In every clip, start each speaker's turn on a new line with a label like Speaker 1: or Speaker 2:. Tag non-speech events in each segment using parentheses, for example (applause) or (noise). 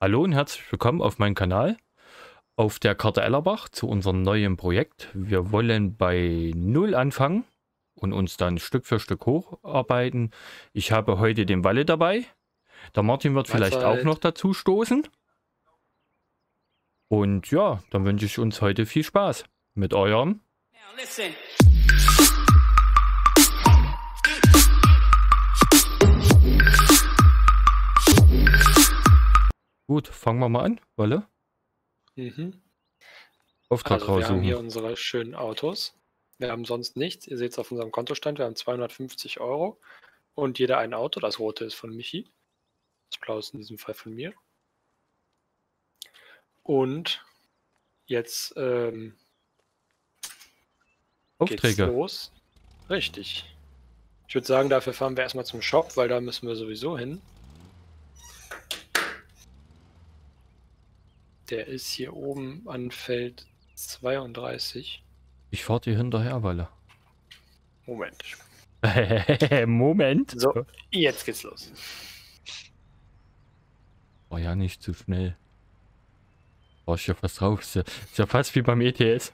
Speaker 1: Hallo und herzlich willkommen auf meinem Kanal auf der Karte Ellerbach zu unserem neuen Projekt. Wir wollen bei Null anfangen und uns dann Stück für Stück hocharbeiten. Ich habe heute den Walle dabei. Der Martin wird vielleicht
Speaker 2: Mahlzeit.
Speaker 1: auch noch dazu stoßen. Und ja, dann wünsche ich uns heute viel Spaß mit eurem.
Speaker 3: Now listen.
Speaker 1: Gut, fangen wir mal an, Walle.
Speaker 2: Mhm.
Speaker 1: Auftrag
Speaker 2: Also wir haben hier
Speaker 1: raussuchen.
Speaker 2: unsere schönen Autos. Wir haben sonst nichts. Ihr seht es auf unserem Kontostand. Wir haben 250 Euro und jeder ein Auto. Das rote ist von Michi. Das blaue ist in diesem Fall von mir. Und jetzt ähm, geht's
Speaker 1: Aufträge.
Speaker 2: los. Richtig. Ich würde sagen, dafür fahren wir erstmal zum Shop, weil da müssen wir sowieso hin. Der ist hier oben an Feld 32.
Speaker 1: Ich fahre dir hinterher, Walle.
Speaker 2: Moment. (laughs)
Speaker 1: Moment.
Speaker 2: So, jetzt geht's los.
Speaker 1: War ja nicht zu schnell. War ich ja fast drauf. Ist ja, ist ja fast wie beim ETS.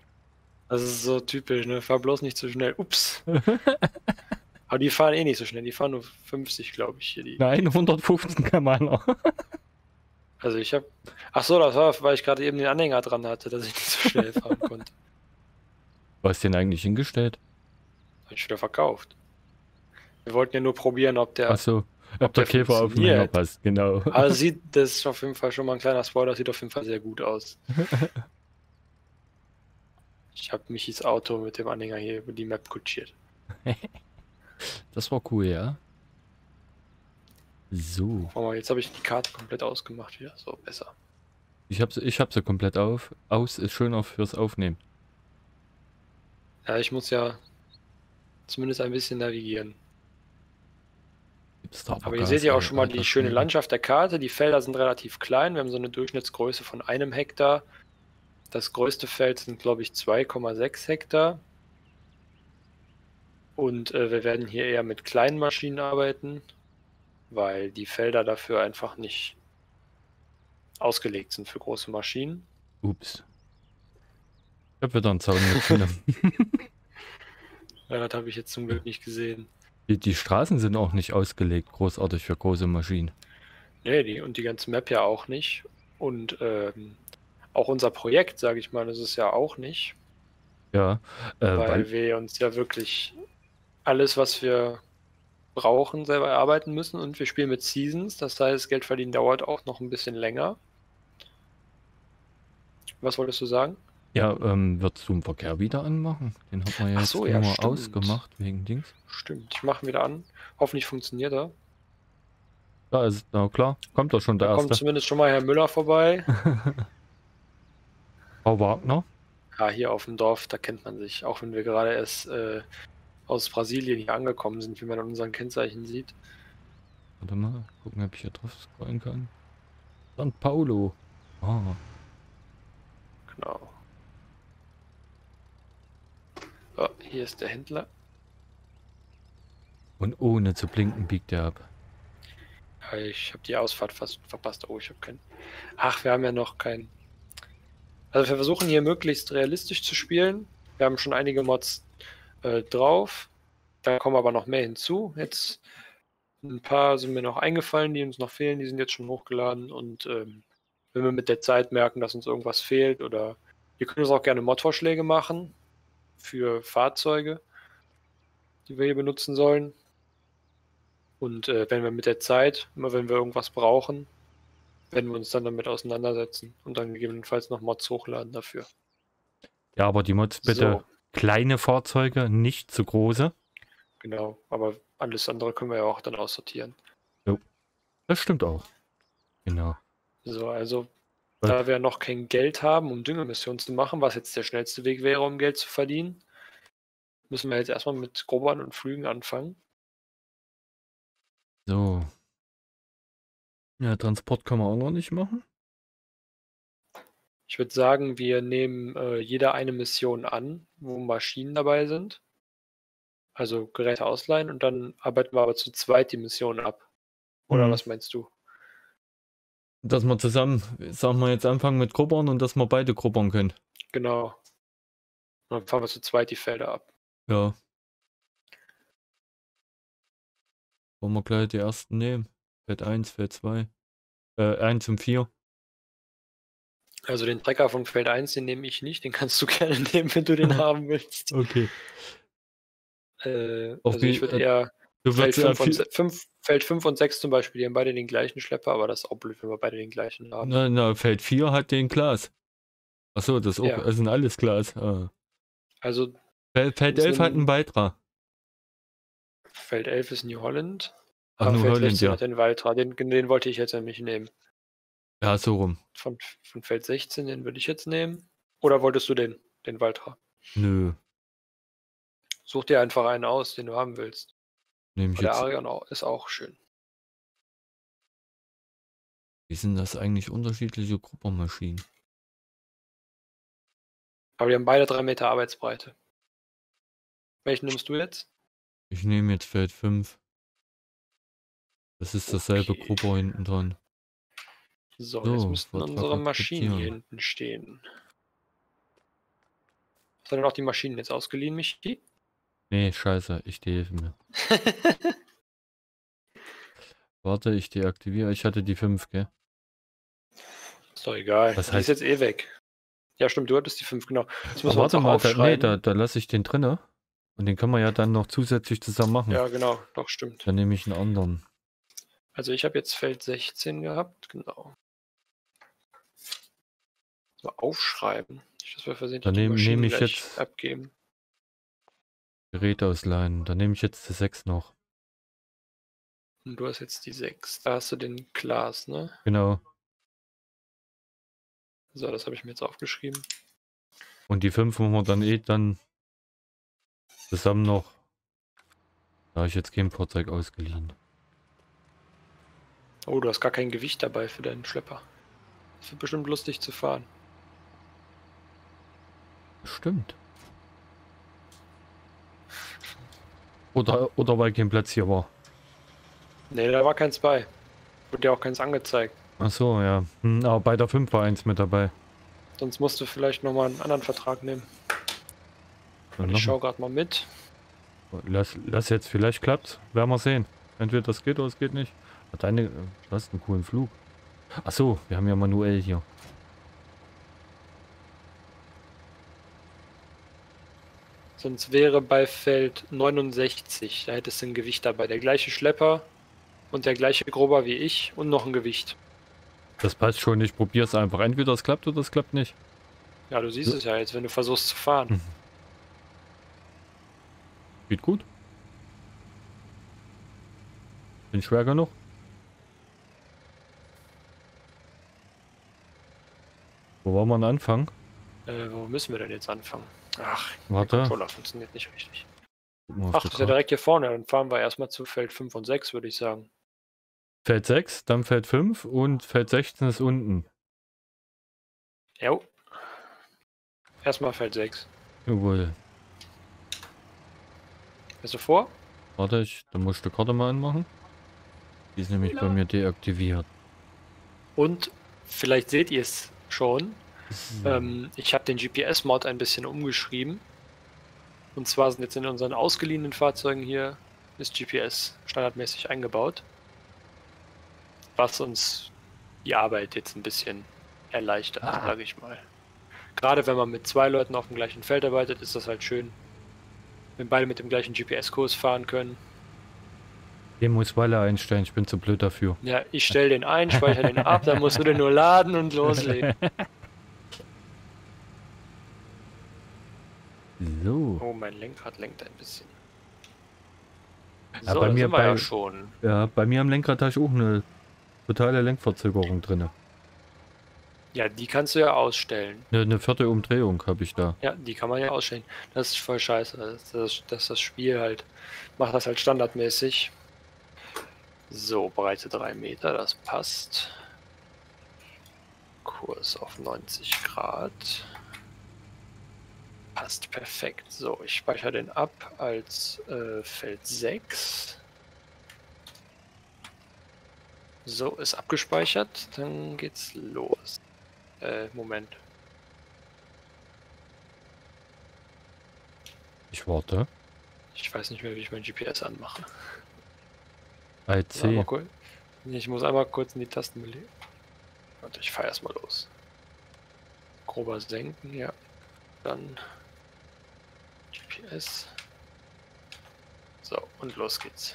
Speaker 2: Das ist so typisch, ne? Fahr bloß nicht zu schnell. Ups. (laughs) Aber die fahren eh nicht so schnell. Die fahren nur 50, glaube ich, hier. Die.
Speaker 1: Nein, 115 kann man noch.
Speaker 2: Also ich habe. Ach so, das war, weil ich gerade eben den Anhänger dran hatte, dass ich nicht so schnell (laughs) fahren konnte.
Speaker 1: Was ist denn eigentlich hingestellt?
Speaker 2: Habe ich wieder verkauft. Wir wollten ja nur probieren, ob der.
Speaker 1: Achso, ob,
Speaker 2: Ob
Speaker 1: der
Speaker 2: der
Speaker 1: Käfer auf den
Speaker 2: funktioniert.
Speaker 1: Hänger passt, genau.
Speaker 2: Also (laughs) sieht, das ist auf jeden Fall schon mal ein kleiner Spoiler, sieht auf jeden Fall sehr gut aus. (laughs) Ich habe Michis Auto mit dem Anhänger hier über die Map kutschiert.
Speaker 1: Das war cool, ja. So,
Speaker 2: mal, jetzt habe ich die Karte komplett ausgemacht wieder. So, besser.
Speaker 1: ich hab, sie- ich hab sie komplett auf. Aus ist schöner fürs Aufnehmen.
Speaker 2: Ja, ich muss ja zumindest ein bisschen navigieren.
Speaker 1: Da
Speaker 2: Aber ihr seht ja auch schon mal die schöne. Landschaft der Karte. Die Felder sind relativ klein. Wir haben so eine Durchschnittsgröße von einem Hektar. Das größte Feld sind, glaube ich, 2,6 Hektar. Und äh, wir werden hier eher mit kleinen Maschinen arbeiten, weil die Felder dafür einfach nicht ausgelegt sind für große Maschinen.
Speaker 1: Ups. Ich hab wieder einen Zaun. (laughs)
Speaker 2: Ja, das habe ich jetzt zum Glück nicht gesehen.
Speaker 1: die, die Straßen sind auch nicht ausgelegt, großartig für große Maschinen.
Speaker 2: Nee, die, und die ganze Map ja auch nicht. Und ähm, auch unser Projekt, sage ich mal, ist ja auch nicht.
Speaker 1: Ja, äh,
Speaker 2: weil,
Speaker 1: weil,
Speaker 2: wir uns ja wirklich alles, was wir brauchen, selber erarbeiten müssen und wir spielen mit Seasons, das heißt, Geld verdienen dauert auch noch ein bisschen länger. Was wolltest du sagen?
Speaker 1: ja, ähm, würdest du den Verkehr wieder anmachen? Den hat man ja
Speaker 2: Ach
Speaker 1: jetzt
Speaker 2: so, ja,
Speaker 1: nur
Speaker 2: stimmt.
Speaker 1: ausgemacht wegen Dings.
Speaker 2: Stimmt, ich mache ihn wieder an. Hoffentlich funktioniert er.
Speaker 1: Da ist, na klar, kommt doch schon der
Speaker 2: Da kommt
Speaker 1: erste.
Speaker 2: zumindest schon mal Herr Müller vorbei. (laughs)
Speaker 1: Frau Wagner.
Speaker 2: Ja, hier auf dem Dorf, da kennt man sich. Auch wenn wir gerade erst äh, aus Brasilien hier angekommen sind, wie man an unseren Kennzeichen sieht.
Speaker 1: Warte mal, gucken, ob ich hier drauf scrollen kann. San Paulo. Ah,
Speaker 2: Genau. So, hier ist der Händler.
Speaker 1: und ohne zu blinken biegt er ab.
Speaker 2: Ja, ich habe die Ausfahrt fast verpasst. Oh, ich habe keinen. Ach, wir haben ja noch keinen. Also wir versuchen hier möglichst realistisch zu spielen. Wir haben schon einige Mods äh, drauf. Da kommen aber noch mehr hinzu. Jetzt ein paar sind mir noch eingefallen, die uns noch fehlen. Die sind jetzt schon hochgeladen. Und ähm, wenn wir mit der Zeit merken, dass uns irgendwas fehlt oder ihr könnt uns auch gerne Modvorschläge machen für Fahrzeuge, die wir hier benutzen sollen. Und äh, wenn wir mit der Zeit, immer wenn wir irgendwas brauchen, werden wir uns dann damit auseinandersetzen und dann gegebenenfalls noch Mods hochladen dafür.
Speaker 1: Ja, aber die Mods bitte kleine Fahrzeuge, nicht zu große.
Speaker 2: Genau, aber alles andere können wir ja auch dann aussortieren.
Speaker 1: Das stimmt auch. Genau.
Speaker 2: So, also
Speaker 1: Was?
Speaker 2: da wir noch kein Geld haben, um Düngemissionen zu machen, was jetzt der schnellste Weg wäre, um Geld zu verdienen, müssen wir jetzt erstmal mit Grobern und Flügen anfangen.
Speaker 1: So. Ja, Transport kann man auch noch nicht machen.
Speaker 2: Ich würde sagen, wir nehmen äh, jeder eine Mission an, wo Maschinen dabei sind. Also Geräte ausleihen und dann arbeiten wir aber zu zweit die Mission ab. Oder
Speaker 1: Mhm.
Speaker 2: was meinst du?
Speaker 1: Dass wir zusammen, sagen wir jetzt anfangen mit Gruppern und dass wir beide gruppern können.
Speaker 2: Genau. Und dann fahren wir zu zweit die Felder ab.
Speaker 1: Ja. Wollen wir gleich die ersten nehmen? Feld 1, Feld 2. Äh, 1 und 4.
Speaker 2: Also den Trecker von Feld 1, den nehme ich nicht, den kannst du (laughs) gerne nehmen, wenn du den (laughs) haben willst.
Speaker 1: Okay.
Speaker 2: Äh,
Speaker 1: Auf
Speaker 2: also ich
Speaker 1: die-
Speaker 2: würde
Speaker 1: äh,
Speaker 2: eher Feld
Speaker 1: würdest
Speaker 2: 5,
Speaker 1: ja
Speaker 2: und,
Speaker 1: viel,
Speaker 2: se- fünf, Feld 5 und 6 zum Beispiel, die haben beide den gleichen Schlepper, aber das ist auch blöd, wenn wir beide den gleichen haben.
Speaker 1: na, na, Feld 4 hat den Glas. Achso, das,
Speaker 2: Ja.
Speaker 1: das sind alles Glas. Ah.
Speaker 2: Also
Speaker 1: Feld, Feld
Speaker 2: Das
Speaker 1: 11 hat einen Beitrag.
Speaker 2: Feld 11 ist New Holland.
Speaker 1: Ach,
Speaker 2: aber
Speaker 1: nur
Speaker 2: Feld
Speaker 1: Holland,
Speaker 2: 16
Speaker 1: ja.
Speaker 2: hat den Valtra, den, den wollte ich jetzt nämlich nehmen.
Speaker 1: Ja, so rum.
Speaker 2: Von, von Feld 16, den würde ich jetzt nehmen. Oder wolltest du den, den Valtra?
Speaker 1: Nö,
Speaker 2: Such dir einfach einen aus, den du haben willst.
Speaker 1: nehme ich
Speaker 2: Der
Speaker 1: jetzt.
Speaker 2: Arion ist auch schön.
Speaker 1: Wie sind das eigentlich unterschiedliche Gruppermaschinen?
Speaker 2: Aber die haben beide drei Meter Arbeitsbreite. Welchen nimmst du jetzt?
Speaker 1: Ich nehme jetzt Feld 5. Das ist dasselbe
Speaker 2: Okay.
Speaker 1: Grupper hinten dran.
Speaker 2: So,
Speaker 1: So,
Speaker 2: jetzt müssten unsere Maschinen hier hinten stehen. Hast du denn auch die Maschinen jetzt ausgeliehen, Michi?
Speaker 1: Nee, scheiße, ich helfe mir. (laughs) Warte, ich deaktiviere. Ich hatte die 5, gell?
Speaker 2: Ist doch egal. Die
Speaker 1: heißt-
Speaker 2: ist jetzt eh weg. Ja, stimmt, du hattest die fünf, genau. Jetzt müssen wir
Speaker 1: warte mal, da, nee, da, da lasse ich den drinne. Und den können wir ja dann noch zusätzlich zusammen machen.
Speaker 2: Ja, genau, doch, stimmt.
Speaker 1: Dann nehme ich einen anderen.
Speaker 2: Also ich habe jetzt Feld 16 gehabt, genau. So, aufschreiben. Nicht, dass wir versehentlich
Speaker 1: Dann nehm-
Speaker 2: Maschinen
Speaker 1: nehm ich jetzt-
Speaker 2: abgeben.
Speaker 1: Gerät ausleihen. Dann nehme ich jetzt die 6 noch.
Speaker 2: Und du hast jetzt die 6. Da hast du den Glas, ne?
Speaker 1: Genau.
Speaker 2: So, das habe ich mir jetzt aufgeschrieben.
Speaker 1: Und die 5 machen wir dann eh dann zusammen noch. Da habe ich jetzt kein Fahrzeug ausgeliehen.
Speaker 2: Oh, du hast gar kein Gewicht dabei für deinen Schlepper. Das wird bestimmt lustig zu fahren.
Speaker 1: Stimmt. Oder, oder weil kein Platz hier war.
Speaker 2: Ne, da war keins bei. Wurde dir auch keins angezeigt.
Speaker 1: Ach so, ja. Hm, aber bei der 5 war eins mit dabei.
Speaker 2: Sonst musst du vielleicht nochmal einen anderen Vertrag nehmen.
Speaker 1: Dann
Speaker 2: Ich
Speaker 1: noch
Speaker 2: schaue gerade mal mit.
Speaker 1: lass, lass jetzt, vielleicht klappt's. Werden wir sehen. Entweder das geht oder es geht nicht. Deine, äh, du hast einen coolen Flug. Ach so, wir haben ja manuell hier.
Speaker 2: Sonst wäre bei Feld 69, da hättest du ein Gewicht dabei. Der gleiche Schlepper und der gleiche Grober wie ich und noch ein Gewicht.
Speaker 1: Das passt schon, ich probiere es einfach. Entweder es klappt oder es klappt nicht.
Speaker 2: Ja, du siehst
Speaker 1: Ja.
Speaker 2: es ja jetzt, wenn du versuchst zu fahren.
Speaker 1: Hm. Geht gut. Bin schwer genug. Wo wollen wir denn anfangen?
Speaker 2: Äh, wo müssen wir denn jetzt anfangen? Ach, der
Speaker 1: Warte.
Speaker 2: Controller funktioniert nicht richtig. Ach,
Speaker 1: die
Speaker 2: das ist ja
Speaker 1: Karte.
Speaker 2: direkt hier vorne. Dann fahren wir erstmal zu Feld 5 und 6, würde ich sagen.
Speaker 1: Feld 6, dann Feld 5 und Feld 16 ist unten.
Speaker 2: Jo. Erstmal Feld 6.
Speaker 1: Jawohl.
Speaker 2: Bist du vor?
Speaker 1: Warte, ich, dann muss ich die Karte mal anmachen. Die ist nämlich bei mir deaktiviert.
Speaker 2: Und vielleicht seht ihr es schon.
Speaker 1: So.
Speaker 2: Ähm, ich habe den GPS-Mod ein bisschen umgeschrieben. Und zwar sind jetzt in unseren ausgeliehenen Fahrzeugen hier ist GPS standardmäßig eingebaut. Was uns die Arbeit jetzt ein bisschen erleichtert,
Speaker 1: Ah.
Speaker 2: sage ich mal. Gerade wenn man mit zwei Leuten auf dem gleichen Feld arbeitet, ist das halt schön. Wenn beide mit dem gleichen GPS-Kurs fahren können.
Speaker 1: Den muss Walle einstellen, ich bin zu blöd dafür.
Speaker 2: Ja, ich stelle den ein, speichere den ab, dann musst du den nur laden und loslegen. (laughs)
Speaker 1: So.
Speaker 2: Oh, mein Lenkrad lenkt ein bisschen.
Speaker 1: Ja,
Speaker 2: So,
Speaker 1: bei mir
Speaker 2: wir ja
Speaker 1: bei-
Speaker 2: schon.
Speaker 1: Ja, bei mir am Lenkrad habe ich auch eine totale Lenkverzögerung drin.
Speaker 2: Ja, die kannst du ja ausstellen.
Speaker 1: Eine, eine vierte Umdrehung habe ich da.
Speaker 2: Ja, die kann man ja ausstellen. Das ist voll scheiße. Das, das, das, das Spiel halt macht das halt standardmäßig. So, Breite 3 Meter, das passt. Kurs auf 90 Grad. Passt perfekt. So, ich speichere den ab als äh, Feld 6. So, ist abgespeichert. Dann geht's los. Äh, Moment.
Speaker 1: Ich warte.
Speaker 2: Ich weiß nicht mehr, wie ich mein GPS anmache.
Speaker 1: IC.
Speaker 2: Kurz- Ich muss einmal kurz in die Tasten belegen. Warte, ich fahre erstmal los. Grober senken, ja. Dann GPS. So, und los geht's.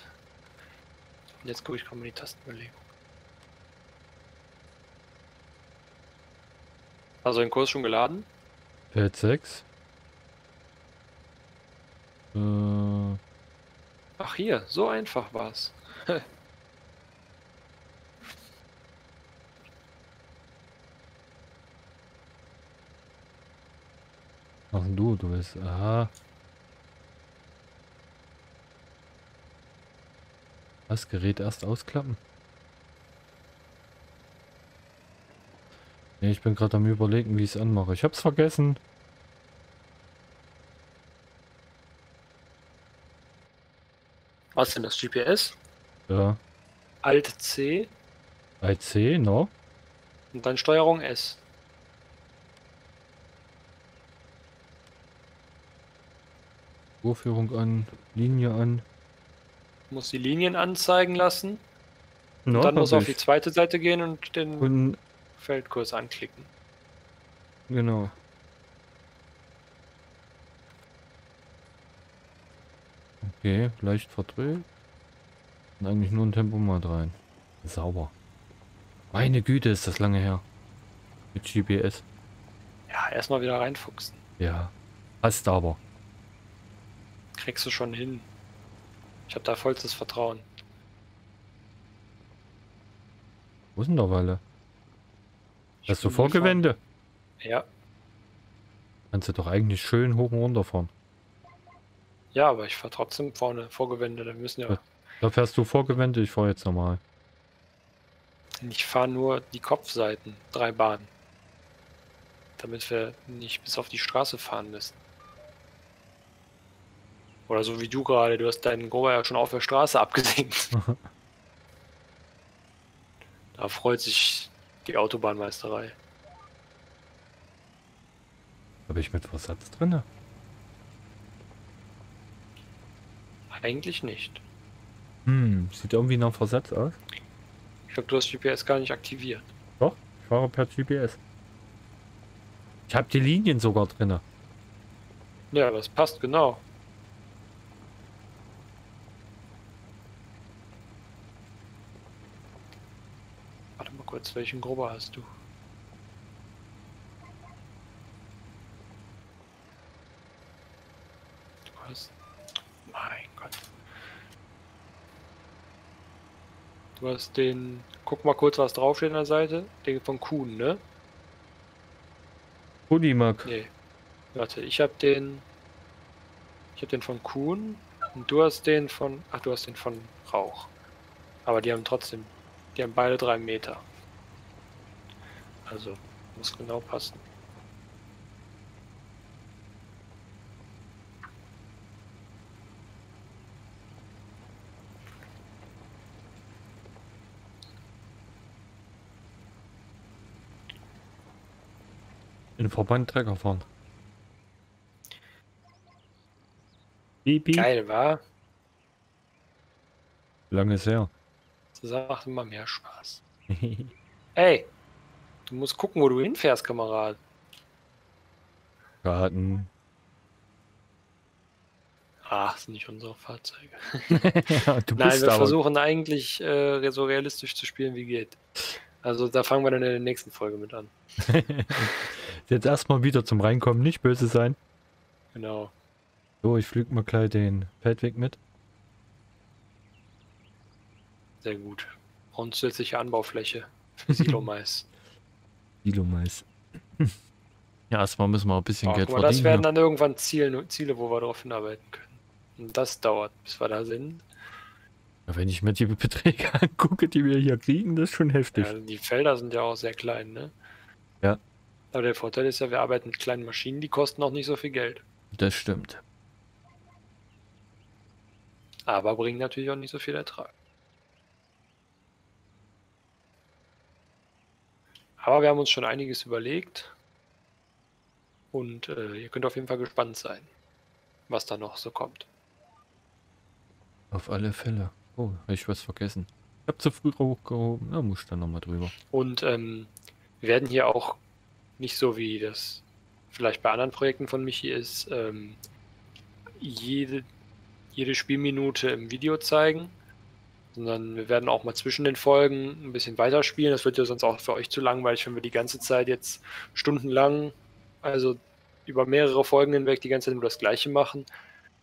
Speaker 2: Und jetzt gucke ich komme in die Tastenbelegung. Also den Kurs schon geladen?
Speaker 1: Pad 6. Äh,
Speaker 2: Ach hier, so einfach war's. (laughs)
Speaker 1: ach du, du bist. Aha. Das Gerät erst ausklappen? Nee, ich bin gerade am überlegen, wie ich es anmache. Ich hab's vergessen.
Speaker 2: Was denn das GPS?
Speaker 1: Ja.
Speaker 2: Alt C
Speaker 1: IC, no?
Speaker 2: und dann Steuerung S.
Speaker 1: Urführung an, Linie an.
Speaker 2: Muss die Linien anzeigen lassen.
Speaker 1: No,
Speaker 2: Und dann muss
Speaker 1: hab
Speaker 2: auf die zweite Seite gehen und den
Speaker 1: Und,
Speaker 2: Feldkurs anklicken.
Speaker 1: genau. Okay, leicht verdreht. Und eigentlich nur ein Tempomat rein. Sauber. Meine Güte, ist das lange her. Mit GPS.
Speaker 2: Ja, erstmal wieder reinfuchsen.
Speaker 1: Ja. Passt aber.
Speaker 2: Kriegst du schon hin. Ich habe da vollstes Vertrauen.
Speaker 1: Wo der Walle?
Speaker 2: Ich
Speaker 1: Hast du Vorgewände?
Speaker 2: Ja.
Speaker 1: Kannst du doch eigentlich schön hoch und runter fahren.
Speaker 2: Ja, aber ich fahre trotzdem vorne Vorgewände. Da müssen ja.
Speaker 1: Ja. Da fährst du Vorgewände, ich fahre jetzt normal.
Speaker 2: Ich fahre nur die Kopfseiten, drei Bahnen. Damit wir nicht bis auf die Straße fahren müssen. Oder so wie du gerade, du hast deinen Grober ja schon auf der Straße abgesenkt. (laughs) da freut sich die Autobahnmeisterei.
Speaker 1: Habe ich mit Versatz drinne?
Speaker 2: Eigentlich nicht.
Speaker 1: Hm, sieht irgendwie nach Versatz aus.
Speaker 2: Ich glaube, du hast GPS gar nicht aktiviert.
Speaker 1: Doch, ich fahre per GPS. Ich habe die Linien sogar drinne.
Speaker 2: Ja, das passt genau. Warte mal kurz, welchen Grober hast du? Du hast. Mein Gott. Du hast den. Guck mal kurz, was draufsteht an der Seite. Den von Kuhn, ne?
Speaker 1: Unimac.
Speaker 2: Nee. Warte, ich habe den. Ich habe den von Kuhn und du hast den von. Ach, du hast den von Rauch. Aber die haben trotzdem. Die haben beide drei Meter. Also, muss genau passen.
Speaker 1: In Verband Trecker fahren. Bibi.
Speaker 2: Geil, war?
Speaker 1: Lange ist her.
Speaker 2: Das macht immer mehr Spaß. (laughs) Ey! Du musst gucken, wo du hinfährst, Kamerad.
Speaker 1: Garten.
Speaker 2: Ach, das sind nicht unsere Fahrzeuge.
Speaker 1: ja, (laughs) du
Speaker 2: Nein,
Speaker 1: bist
Speaker 2: wir versuchen eigentlich äh, so realistisch zu spielen, wie geht. Also da fangen wir dann in der nächsten Folge mit an. (laughs)
Speaker 1: Jetzt erstmal wieder zum Reinkommen, nicht böse sein.
Speaker 2: Genau.
Speaker 1: So, ich flüg mal gleich den Feldweg mit.
Speaker 2: Sehr gut. Und zusätzliche Anbaufläche für Silomais. (laughs)
Speaker 1: Silomais. ja, erstmal müssen wir ein bisschen
Speaker 2: Oh,
Speaker 1: Geld
Speaker 2: guck mal, das
Speaker 1: verdienen.
Speaker 2: werden dann irgendwann Ziele, Ziele, wo wir darauf hinarbeiten können. Und das dauert, bis wir da sind.
Speaker 1: Ja, wenn ich mir die Beträge (laughs) angucke, die wir hier kriegen, das ist schon heftig.
Speaker 2: Ja, die Felder sind ja auch sehr klein, ne?
Speaker 1: Ja.
Speaker 2: Aber der Vorteil ist ja, wir arbeiten mit kleinen Maschinen, die kosten auch nicht so viel Geld.
Speaker 1: Das stimmt.
Speaker 2: Aber bringen natürlich auch nicht so viel Ertrag. Aber wir haben uns schon einiges überlegt. Und äh, ihr könnt auf jeden Fall gespannt sein, was da noch so kommt.
Speaker 1: Auf alle Fälle. Oh, habe ich was vergessen. Ich habe zu früh hochgehoben. Da muss ich dann nochmal drüber.
Speaker 2: Und ähm, wir werden hier auch nicht so wie das vielleicht bei anderen Projekten von Michi ist, ähm, jede, jede Spielminute im Video zeigen, sondern wir werden auch mal zwischen den Folgen ein bisschen weiterspielen. Das wird ja sonst auch für euch zu langweilig, wenn wir die ganze Zeit jetzt stundenlang, also über mehrere Folgen hinweg, die ganze Zeit nur das Gleiche machen.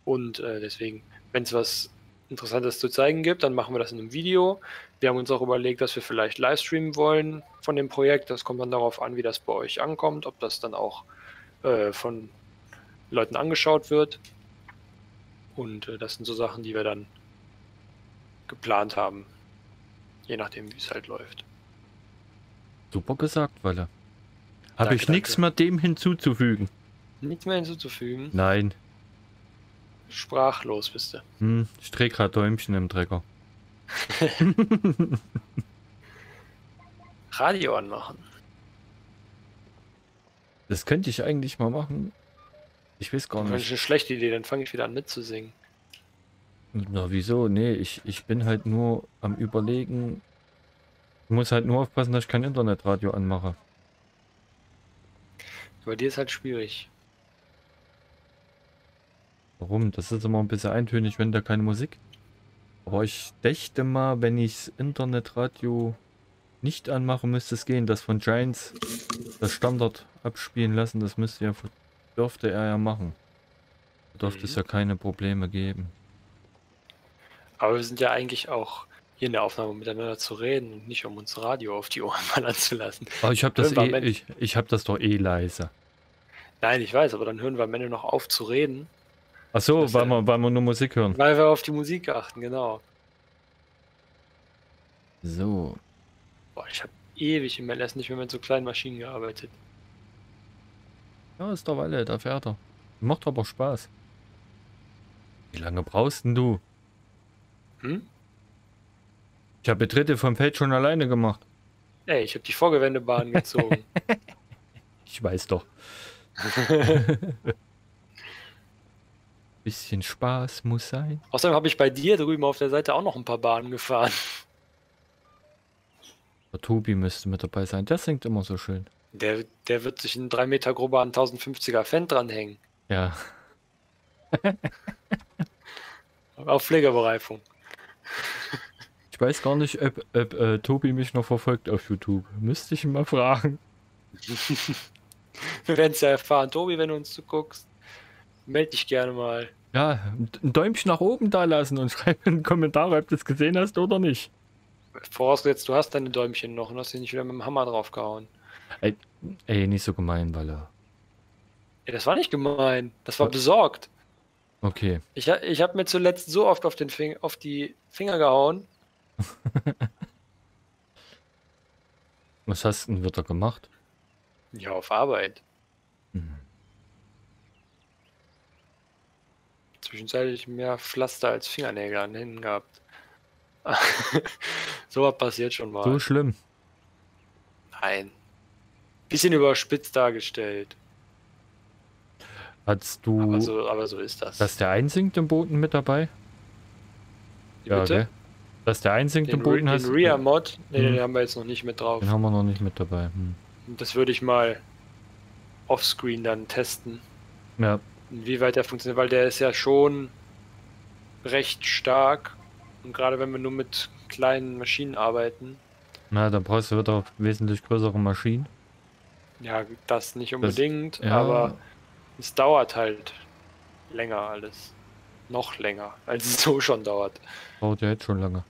Speaker 2: Und äh, deswegen, wenn es was Interessantes zu zeigen gibt, dann machen wir das in einem Video. Wir haben uns auch überlegt, dass wir vielleicht livestreamen wollen von dem Projekt. Das kommt dann darauf an, wie das bei euch ankommt, ob das dann auch äh, von Leuten angeschaut wird. Und äh, das sind so Sachen, die wir dann geplant haben. Je nachdem, wie es halt läuft.
Speaker 1: Super gesagt, Walle. Habe ich nichts mehr dem hinzuzufügen?
Speaker 2: Nichts mehr hinzuzufügen?
Speaker 1: Nein.
Speaker 2: Sprachlos bist du.
Speaker 1: Hm, ich drehe gerade Däumchen im Trecker. (laughs) (laughs)
Speaker 2: Radio anmachen.
Speaker 1: Das könnte ich eigentlich mal machen. Ich weiß gar
Speaker 2: Das ist
Speaker 1: nicht.
Speaker 2: eine schlechte Idee, dann fange ich wieder an mitzusingen.
Speaker 1: Na, wieso? Nee, ich, ich bin halt nur am überlegen. Ich muss halt nur aufpassen, dass ich kein Internetradio anmache.
Speaker 2: Bei dir ist halt schwierig.
Speaker 1: Warum? Das ist immer ein bisschen eintönig, wenn da keine Musik. Aber ich dächte mal, wenn ich das Internetradio nicht anmache, müsste es gehen. Das von Giants, das Standard abspielen lassen, das müsste ja, dürfte er ja machen. Da dürfte es
Speaker 2: Mhm.
Speaker 1: ja keine Probleme geben.
Speaker 2: Aber wir sind ja eigentlich auch hier in der Aufnahme miteinander zu reden und nicht um uns Radio auf die Ohren (laughs) ballern zu lassen.
Speaker 1: Aber ich habe das eh, ich, ich habe das doch eh leise.
Speaker 2: Nein, ich weiß, aber dann hören wir am Ende noch auf zu reden,
Speaker 1: Ach so, weil wir, weil wir nur Musik hören.
Speaker 2: weil wir auf die Musik achten, genau.
Speaker 1: So,
Speaker 2: Boah, ich habe ewig im LS nicht mehr mit so kleinen Maschinen gearbeitet.
Speaker 1: ja, ist der Walle, da fährt er. Macht aber Spaß. Wie lange brauchst denn du?
Speaker 2: Hm?
Speaker 1: Ich habe Dritte vom Feld schon alleine gemacht.
Speaker 2: Ey, ich habe die Vorgewendebahn gezogen. (laughs)
Speaker 1: Ich weiß doch. (laughs) Bisschen Spaß muss sein.
Speaker 2: Außerdem habe ich bei dir drüben auf der Seite auch noch ein paar Bahnen gefahren.
Speaker 1: Der Tobi müsste mit dabei sein. Der singt immer so schön.
Speaker 2: Der, der wird sich in 3 Meter grober an 1050er Fan dranhängen.
Speaker 1: Ja, (laughs)
Speaker 2: Auf Pflegebereifung.
Speaker 1: Ich weiß gar nicht, ob, ob äh, Tobi mich noch verfolgt auf YouTube. Müsste ich ihn mal fragen. (laughs)
Speaker 2: Wir werden es ja erfahren. Tobi, wenn du uns zuguckst, melde dich gerne mal.
Speaker 1: Ja, ein Däumchen nach oben da lassen und (laughs) schreib in den Kommentar, ob du es gesehen hast oder nicht.
Speaker 2: Vorausgesetzt, du hast deine Däumchen noch und hast sie nicht wieder mit dem Hammer draufgehauen.
Speaker 1: Ey, nicht so gemein, Walle.
Speaker 2: Ey, das war nicht gemein. Das war besorgt.
Speaker 1: Okay.
Speaker 2: Ich, ich habe mir zuletzt so oft auf, den Fing auf die Finger gehauen. (laughs)
Speaker 1: Was hast du denn wieder gemacht?
Speaker 2: Ja, auf Arbeit.
Speaker 1: Hm.
Speaker 2: Zwischenzeitlich mehr Pflaster als Fingernägel an den Händen gehabt. (laughs) so was passiert schon mal.
Speaker 1: So schlimm.
Speaker 2: Nein. Bisschen überspitzt dargestellt.
Speaker 1: Hattest du
Speaker 2: Aber so, aber so ist das.
Speaker 1: dass der einsinkt im Boden mit dabei?
Speaker 2: Wie bitte?
Speaker 1: gell? Dass der einsinkt
Speaker 2: Den,
Speaker 1: im Boden
Speaker 2: Re
Speaker 1: hast?
Speaker 2: den Rear-Mod, nee,
Speaker 1: Hm.
Speaker 2: den haben wir jetzt noch nicht mit drauf.
Speaker 1: Den haben wir noch nicht mit dabei. Hm.
Speaker 2: Das würde ich mal offscreen dann testen,
Speaker 1: Ja,
Speaker 2: inwieweit der funktioniert, weil der ist ja schon recht stark. Und gerade wenn wir nur mit kleinen Maschinen arbeiten,
Speaker 1: na, da brauchst du wieder wesentlich größere Maschinen.
Speaker 2: ja, das nicht unbedingt,
Speaker 1: ja.
Speaker 2: aber es dauert halt länger alles. Noch länger, als es (laughs) so schon dauert.
Speaker 1: Braucht ja jetzt schon lange.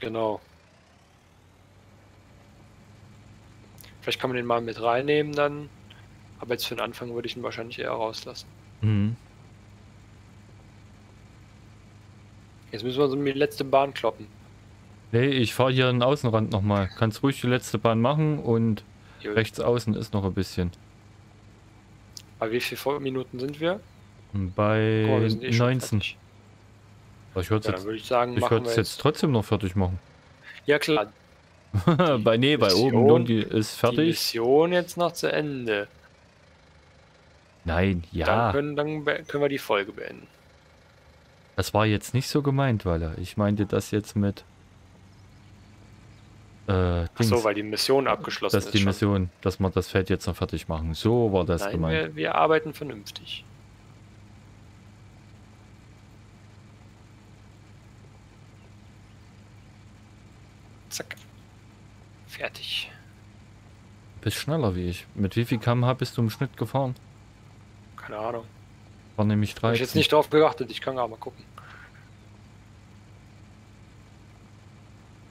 Speaker 2: Genau. Vielleicht kann man den mal mit reinnehmen dann. Aber jetzt für den Anfang würde ich ihn wahrscheinlich eher rauslassen.
Speaker 1: Mhm.
Speaker 2: Jetzt müssen wir um die letzte Bahn kloppen.
Speaker 1: Nee, ich fahre hier den Außenrand nochmal. Kannst ruhig die letzte Bahn machen und
Speaker 2: Gut.
Speaker 1: rechts außen ist noch ein bisschen.
Speaker 2: Bei wie viele Minuten sind wir?
Speaker 1: Bei
Speaker 2: Guck mal, wir sind eh schon
Speaker 1: 19.
Speaker 2: fertig.
Speaker 1: Aber Ich würde es
Speaker 2: Ja, dann
Speaker 1: jetzt,
Speaker 2: ich sagen,
Speaker 1: ich
Speaker 2: wir
Speaker 1: jetzt trotzdem noch fertig machen.
Speaker 2: Ja klar. (laughs)
Speaker 1: bei nee, bei oben nun die ist
Speaker 2: Die
Speaker 1: fertig.
Speaker 2: Mission jetzt noch zu Ende.
Speaker 1: Nein,
Speaker 2: Dann,
Speaker 1: ja,
Speaker 2: können, dann können wir die Folge beenden.
Speaker 1: das war jetzt nicht so gemeint, Walle. Ich meinte das jetzt mit äh,
Speaker 2: Ach so, weil die Mission abgeschlossen
Speaker 1: dass
Speaker 2: ist.
Speaker 1: die
Speaker 2: schon.
Speaker 1: Mission, dass wir das Feld jetzt noch fertig machen. So war das
Speaker 2: Nein,
Speaker 1: gemeint.
Speaker 2: wir, wir arbeiten vernünftig. Zack. Fertig.
Speaker 1: Bist schneller wie ich. Mit wie viel km/h bist du im Schnitt gefahren?
Speaker 2: Keine Ahnung.
Speaker 1: War nämlich
Speaker 2: Habe
Speaker 1: 13.
Speaker 2: ich jetzt nicht drauf geachtet, ich kann gar mal gucken.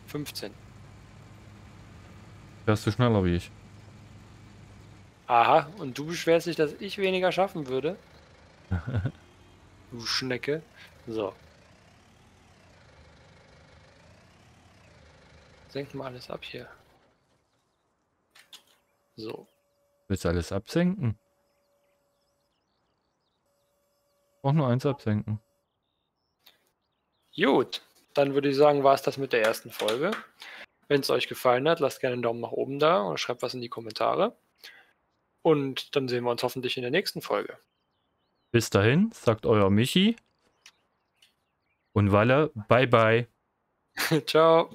Speaker 2: 15.
Speaker 1: Wärst du schneller wie ich.
Speaker 2: Aha, und du beschwerst dich, dass ich weniger schaffen würde? (laughs) du Schnecke. So. Senk mal alles ab hier. So.
Speaker 1: Willst du alles absenken? Auch nur eins absenken.
Speaker 2: Gut, dann würde ich sagen, war es das mit der ersten Folge. Wenn es euch gefallen hat, lasst gerne einen Daumen nach oben da und schreibt was in die Kommentare. Und dann sehen wir uns hoffentlich in der nächsten Folge.
Speaker 1: Bis dahin, sagt euer Michi. Und Walle, bye bye. (laughs)
Speaker 2: Ciao.